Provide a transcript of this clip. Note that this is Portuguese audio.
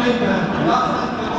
lembrar.